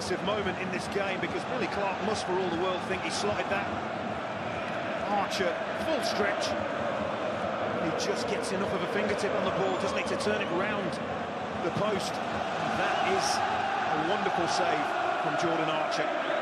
massive moment in this game because Billy Clark must, for all the world, think he slotted that. Archer, full stretch. He just gets enough of a fingertip on the ball, doesn't he, to turn it round the post. That is a wonderful save from Jordan Archer.